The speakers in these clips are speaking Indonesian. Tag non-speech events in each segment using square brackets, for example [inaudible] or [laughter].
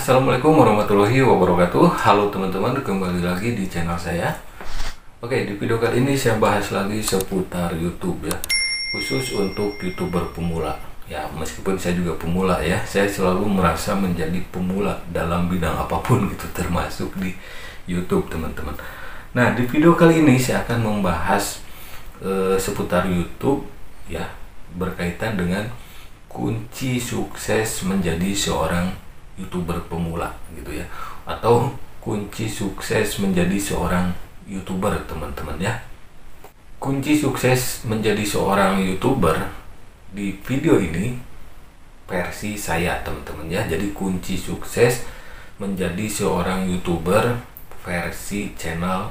Assalamualaikum warahmatullahi wabarakatuh. Halo teman-teman, kembali lagi di channel saya. Oke, di video kali ini saya bahas lagi seputar YouTube ya. Khusus untuk YouTuber pemula. Ya, meskipun saya juga pemula ya Saya selalu merasa menjadi pemula dalam bidang apa pun gitu [laughs] Termasuk di YouTube teman-teman. Nah, di video kali ini saya akan membahas eh, seputar YouTube ya Berkaitan dengan kunci sukses menjadi seorang youtuber pemula gitu ya. Atau kunci sukses menjadi seorang youtuber teman-teman ya. Kunci sukses menjadi seorang youtuber di video ini versi saya teman-teman ya. Jadi kunci sukses menjadi seorang youtuber versi channel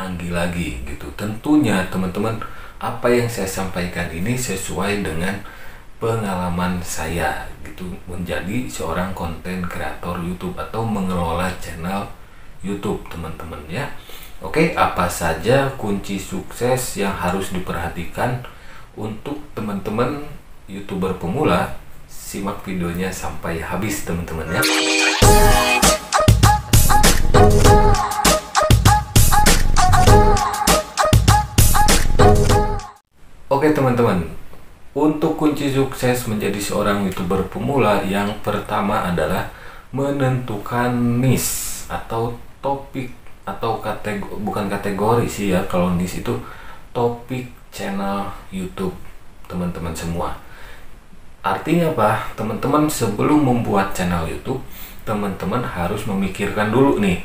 Anggi lagi gitu. Tentunya teman-teman apa yang saya sampaikan ini sesuai dengan pengalaman saya gitu menjadi seorang konten kreator YouTube atau mengelola channel YouTube teman-teman ya. Oke, apa saja kunci sukses yang harus diperhatikan untuk teman-teman YouTuber pemula? Simak videonya sampai habis teman-teman ya. Oke teman-teman, untuk kunci sukses menjadi seorang youtuber pemula yang pertama adalah menentukan niche atau topik atau kategori bukan kategori sih ya kalau niche itu topik channel YouTube teman-teman semua. Artinya apa? Teman-teman sebelum membuat channel YouTube, teman-teman harus memikirkan dulu nih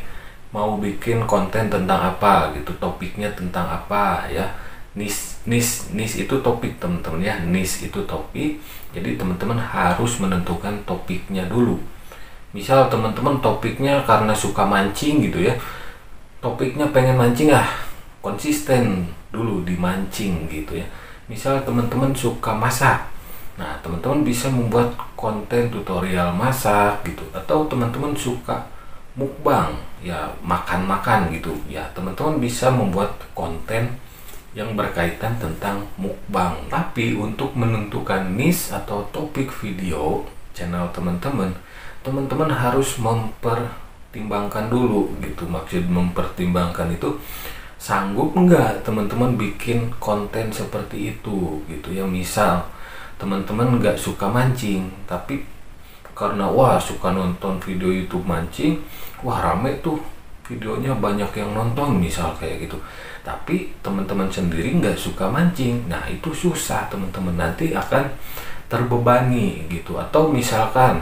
mau bikin konten tentang apa gitu, topiknya tentang apa ya nis nis nis itu topik teman-teman ya. Nis itu topik. Jadi teman-teman harus menentukan topiknya dulu. Misal teman-teman topiknya karena suka mancing gitu ya topiknya pengen mancing ah konsisten dulu di mancing gitu ya. Misal teman-teman suka masak nah teman-teman bisa membuat konten tutorial masak gitu. Atau teman-teman suka mukbang ya makan-makan gitu. Ya teman-teman bisa membuat konten yang berkaitan tentang mukbang. Tapi untuk menentukan niche atau topik video channel teman-teman, teman-teman harus mempertimbangkan dulu gitu. Maksud mempertimbangkan itu sanggup nggak teman-teman bikin konten seperti itu gitu ya. Misal teman-teman nggak suka mancing, tapi karena wah suka nonton video YouTube mancing, wah rame tuh videonya banyak yang nonton misal kayak gitu. Tapi teman-teman sendiri nggak suka mancing. Nah itu susah. Teman-teman nanti akan terbebani gitu. Atau misalkan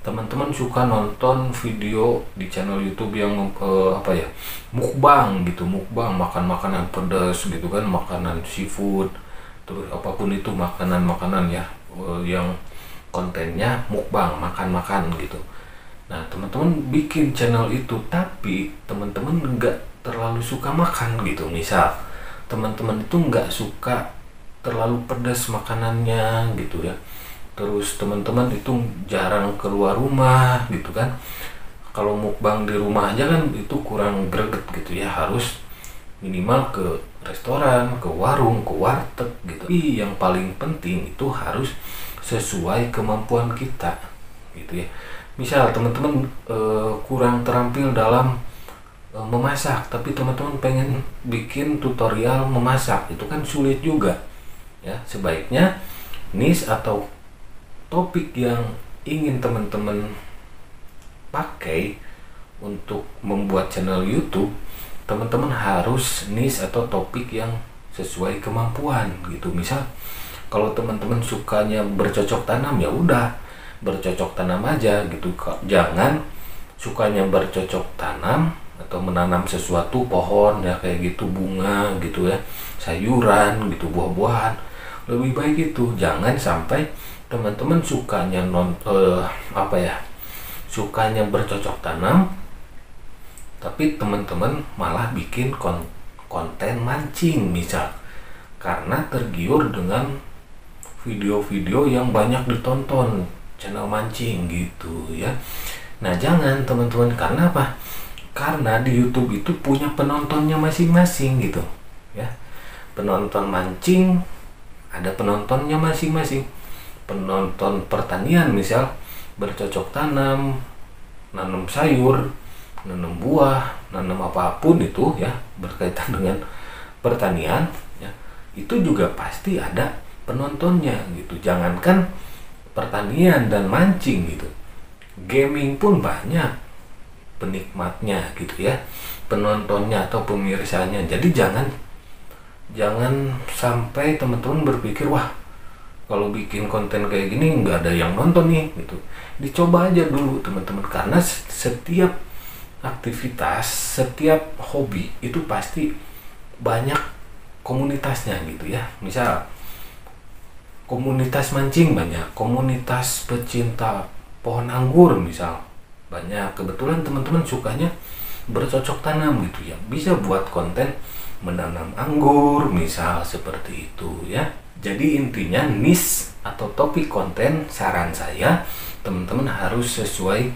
teman-teman suka nonton video di channel YouTube yang uh, apa ya mukbang gitu. Mukbang makan makanan pedas gitu kan. Makanan seafood terus apa pun itu makanan-makanan ya uh, yang kontennya mukbang makan-makan gitu Nah, teman-teman bikin channel itu, tapi teman-teman nggak terlalu suka makan gitu. Misal, teman-teman itu nggak suka terlalu pedas makanannya gitu ya. Terus teman-teman itu jarang keluar rumah gitu kan. Kalau mukbang di rumah aja kan itu kurang greget gitu ya. Harus minimal ke restoran, ke warung, ke warteg gitu. Tapi yang paling penting itu harus sesuai kemampuan kita gitu ya misal teman-teman uh, kurang terampil dalam uh, memasak tapi teman-teman pengen bikin tutorial memasak itu kan sulit juga ya. Sebaiknya niche atau topik yang ingin teman-teman pakai untuk membuat channel YouTube teman-teman harus niche atau topik yang sesuai kemampuan gitu. Misal kalau teman-teman sukanya bercocok tanam ya udah bercocok tanam aja gitu jangan sukanya bercocok tanam atau menanam sesuatu pohon ya kayak gitu bunga gitu ya sayuran gitu buah-buahan. Lebih baik itu. Jangan sampai teman-teman sukanya non eh, apa ya sukanya bercocok tanam tapi teman-teman malah bikin kon konten mancing misal. Karena tergiur dengan video-video yang banyak ditonton channel mancing gitu ya. Nah jangan teman-teman. Karena apa? Karena di YouTube itu punya penontonnya masing-masing gitu ya. Penonton mancing ada penontonnya masing-masing. Penonton pertanian misal bercocok tanam nanam sayur nanam buah nanam apa pun itu ya berkaitan [laughs] dengan pertanian ya. Itu juga pasti ada penontonnya gitu. Jangankan pertanian dan mancing gitu. Gaming pun banyak penikmatnya gitu ya penontonnya atau pemirsanya. Jadi jangan jangan sampai teman-teman berpikir wah kalau bikin konten kayak gini nggak ada yang nonton nih gitu. Dicoba aja dulu teman-teman karena setiap aktivitas setiap hobi itu pasti banyak komunitasnya gitu ya. Misal komunitas mancing banyak. Komunitas pecinta pohon anggur misal. Banyak. Kebetulan teman-teman sukanya bercocok tanam gitu ya. Bisa buat konten menanam anggur misal seperti itu ya. Jadi intinya nis atau topik konten saran saya teman-teman harus sesuai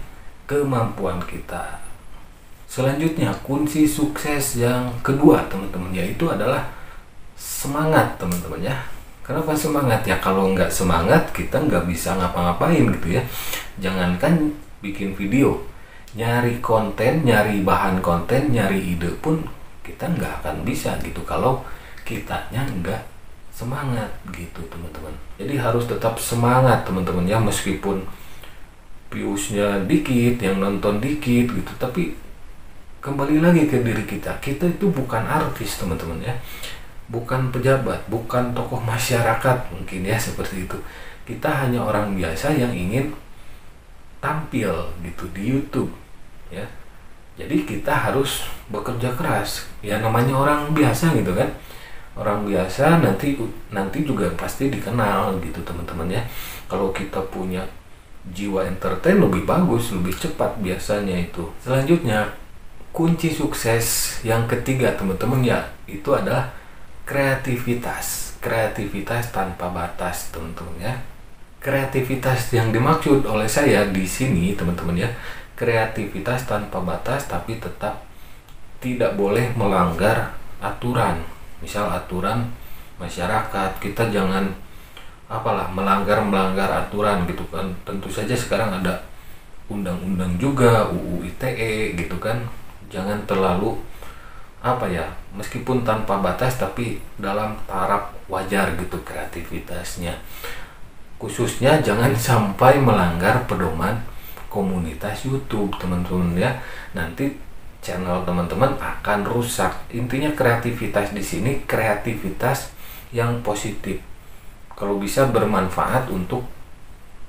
kemampuan kita. Selanjutnya kunci sukses yang kedua teman-teman yaitu adalah semangat teman-teman ya kenapa semangat? Ya kalau nggak semangat kita nggak bisa ngapa-ngapain gitu ya. Jangankan bikin video nyari konten nyari bahan konten nyari ide pun kita nggak akan bisa gitu. Kalau kitanya nggak semangat gitu teman-teman. Jadi harus tetap semangat teman-teman ya. Meskipun viewsnya dikit yang nonton dikit gitu tapi kembali lagi ke diri kita. Kita itu bukan artis teman-teman ya bukan pejabat bukan tokoh [laughs] masyarakat mungkin ya seperti itu. Kita hanya orang biasa yang ingin tampil gitu di YouTube ya. Jadi kita harus bekerja keras. Ya namanya orang biasa gitu kan. Orang biasa nanti nanti juga pasti dikenal gitu teman-teman ya. Kalau kita punya jiwa entertain lebih bagus lebih cepat biasanya itu. Selanjutnya kunci sukses yang ketiga teman-teman ya itu adalah kreativitas. Kreativitas tanpa batas teman-teman ya kreativitas yang dimaksud oleh saya di sini teman-teman ya. Kreativitas tanpa batas tapi tetap tidak boleh melanggar aturan. Misal aturan masyarakat kita jangan apalah melanggar melanggar aturan gitu kan. Tentu saja sekarang ada undang-undang juga UU ITE gitu kan. Jangan terlalu apa ya meskipun tanpa batas tapi dalam taraf wajar gitu kreativitasnya. Khususnya jangan [laughs] sampai melanggar pedoman komunitas YouTube teman-teman ya. Nanti channel teman-teman akan rusak. Intinya kreativitas di sini kreativitas yang positif. Kalau bisa bermanfaat untuk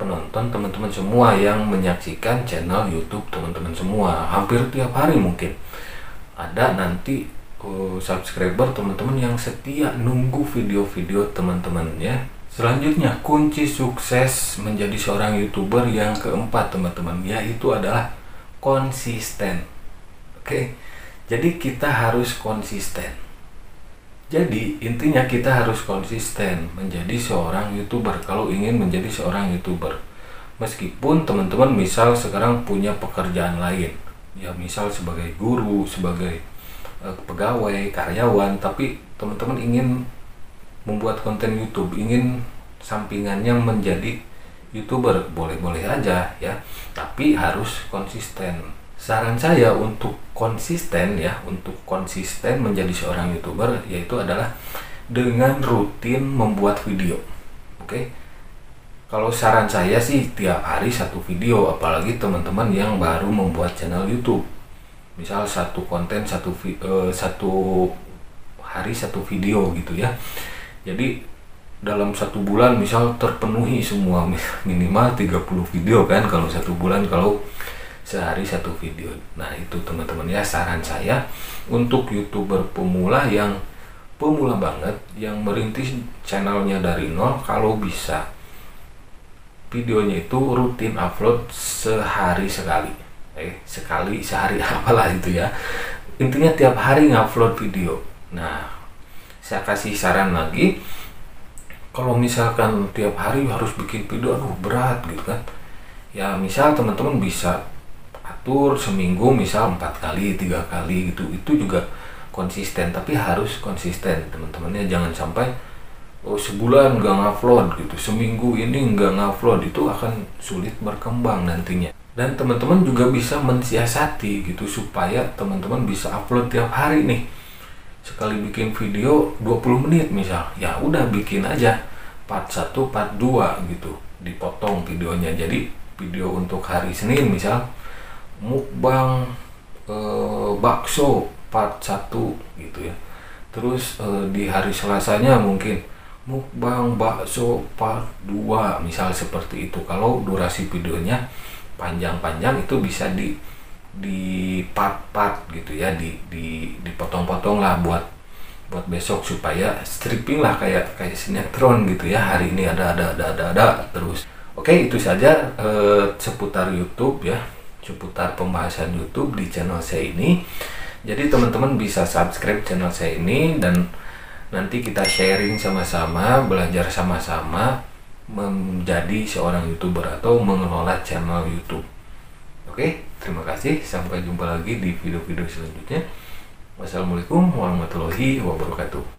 penonton teman-teman semua yang menyaksikan channel YouTube teman-teman semua. Hampir tiap hari mungkin ada nanti uh, subscriber teman-teman yang setia nunggu video-video teman-teman ya Selanjutnya, kunci sukses menjadi seorang YouTuber yang keempat, teman-teman, yaitu adalah konsisten. Oke. Jadi kita harus konsisten. Jadi intinya kita harus konsisten menjadi seorang YouTuber kalau ingin menjadi seorang YouTuber. Meskipun teman-teman misal sekarang punya pekerjaan lain, ya misal sebagai guru, sebagai uh, pegawai, karyawan, tapi teman-teman ingin membuat konten YouTube ingin sampingannya menjadi youtuber boleh-boleh aja ya. Tapi harus konsisten. Saran saya untuk konsisten ya untuk konsisten menjadi seorang youtuber yaitu adalah dengan rutin membuat video oke kalau saran saya sih tiap hari satu video apalagi teman-teman yang baru membuat channel YouTube. Misal satu konten satu uh, satu hari satu video gitu ya. Jadi dalam satu bulan misal terpenuhi semua minimal 30 video kan kalau satu bulan kalau sehari satu video. Nah itu teman-teman ya saran saya. Untuk youtuber pemula yang pemula banget yang merintis channelnya dari nol kalau bisa videonya itu rutin upload sehari sekali. Eh sekali sehari [laughs] apalah itu ya. Intinya tiap hari ngupload video. Nah saya kasih saran lagi. Kalau misalkan tiap hari harus bikin video aduh berat gitu kan. Ya misal teman-teman bisa atur seminggu misal empat kali tiga kali gitu. Itu juga konsisten tapi harus konsisten teman-temannya. Jangan sampai oh sebulan nggak ngupload gitu seminggu ini nggak ngupload itu akan sulit berkembang nantinya. Dan teman-teman juga bisa mensiasati gitu supaya teman-teman bisa upload tiap hari nih. Sekali bikin video 20 menit misal ya udah bikin aja part 1 part 2 gitu dipotong videonya. Jadi video untuk hari Senin misal mukbang eh, bakso part 1 gitu ya. Terus eh, di hari Selasanya mungkin mukbang bakso part 2 misal seperti itu. Kalau durasi videonya panjang-panjang itu bisa di di part-part gitu ya di di dipotong-potong lah buat buat besok supaya stripping lah kayak kayak sinetron gitu ya. Hari ini ada ada ada ada, ada terus. Oke itu saja eh, seputar YouTube ya seputar pembahasan YouTube di channel saya ini. Jadi teman-teman bisa subscribe channel saya ini dan nanti kita sharing sama-sama belajar sama-sama menjadi seorang youtuber atau mengelola channel YouTube. Oke, terima kasih. Sampai jumpa lagi di video-video selanjutnya. Wassalamualaikum warahmatullahi wabarakatuh.